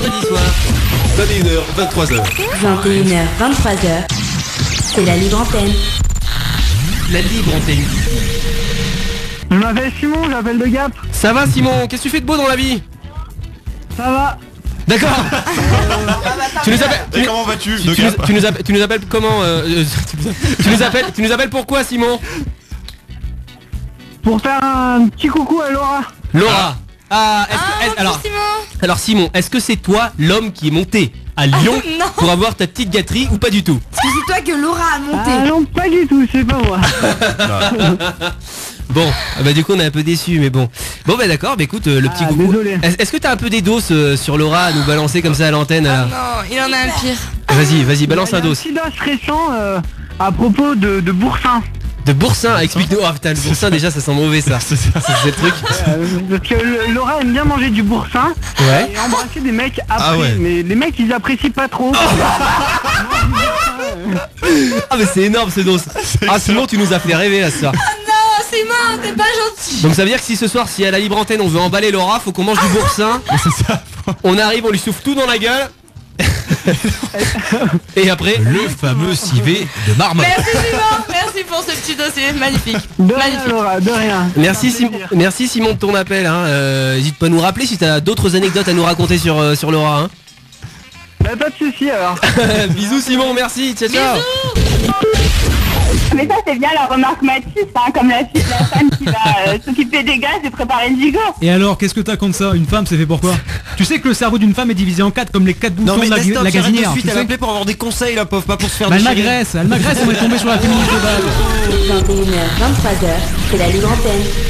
vendredi soir. 21h, 23h. 21h, 23h, c'est la libre antenne. La libre antenne. Je m'appelle Simon, j'appelle de Gap. Ça va Simon? Qu'est-ce que tu fais de beau dans la vie? Ça va D'accord Tu nous appelles Et comment vas-tu tu- tu nous, tu nous appelles, tu nous appelles comment euh, tu, nous appelles, tu nous appelles pourquoi Simon? Pour faire un petit coucou à Laura. Laura Ah, est-ce que- est-ce- alors, alors Simon, est-ce que c'est toi l'homme qui est monté à Lyon pour avoir ta petite gâterie ou pas du tout Parce que c'est toi que Laura a monté. Ah non, pas du tout, c'est pas moi. Bon, ah bah du coup on est un peu déçu mais bon. Bon bah d'accord, bah écoute euh, le petit Ah. Est- Est-ce que t'as un peu des doses euh, sur Laura à nous balancer comme ça à l'antenne là Non, il en a un pire. Vas-y, vas-y, balance Il y a un dos. petit dos récent euh, à propos de, de Boursin. De boursin, explique-nous. Oh putain, le boursin déjà ça sent mauvais ça. C'est ça, c'est le truc. Euh, parce que Laura aime bien manger du boursin Ouais. et embrasser des mecs après. Ah ouais. Mais les mecs ils apprécient pas trop. Ah mais c'est énorme ce dos. Ah Simon tu nous as fait rêver là ce soir. Non, c'est mort, t'es pas gentil. Donc ça veut dire que si ce soir si à la libre antenne on veut emballer Laura, faut qu'on mange du boursin. On arrive, on lui souffle tout dans la gueule. Et après Le fameux civet de marmotte. Merci Simon, merci pour ce petit dossier, magnifique. De rien Magnifique. Laura, de rien. Merci Simon, plaisir. merci Simon de ton appel. Hein. Euh, N'hésite pas à nous rappeler si t'as d'autres anecdotes à nous raconter sur, euh, sur Laura. Hein. Bah, pas de soucis alors. Bisous Simon, merci. Ciao ciao. Mais ça, c'est bien la remarque Mathis, hein, comme la, fille- la femme qui va euh, s'occuper des gaz et préparer le gigot. Et alors, qu'est-ce que t'as contre ça? Une femme, c'est fait pour quoi? Tu sais que le cerveau d'une femme est divisé en quatre comme les quatre boutons Non mais de la, la de gazinière. suite, tu elle sais pour avoir des conseils la pauvre, pas pour se faire Bah, elle m'agresse, elle m'agresse, on est tombé sur la féministe de base. 21h, 23h, c'est la libre antenne.